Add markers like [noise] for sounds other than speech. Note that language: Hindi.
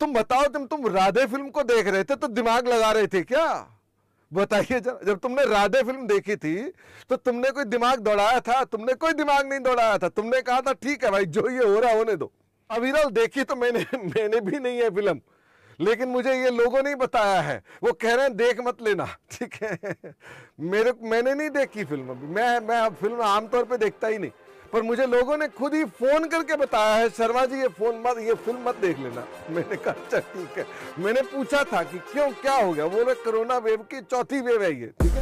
तुम बताओ तुम तुम राधे फ़िल्म को देख रहे थे तो दिमाग लगा रहे थे क्या? बताइए जब तुमने राधे फ़िल्म देखी थी तो तुमने कोई दिमाग दौड़ाया था? तुमने कोई दिमाग नहीं दौड़ाया था? तुमने कहा था, ठीक है भाई, जो ये हो रहा होने दो। अविरल देखी तो मैंने [laughs] मैंने भी नहीं है फ़िल्म। लेकिन मुझे ये लोगों ने बताया है। वो कह रहे हैं, देख मत लेना। [laughs] ठीक है? मेरे मैंने नहीं देखी फ़िल्म अभी। मैं मैं फ़िल्म आमतौर पे देखता ही नहीं। पर मुझे लोगों ने खुद ही फ़ोन करके बताया है, शर्मा जी, ये फ़ोन मत, ये फ़िल्म मत देख लेना। मैंने कहा अच्छा ठीक है। मैंने पूछा था कि क्यों, क्या हो गया? बोले, कोरोना वेव की चौथी वेव है ये। ठीक है?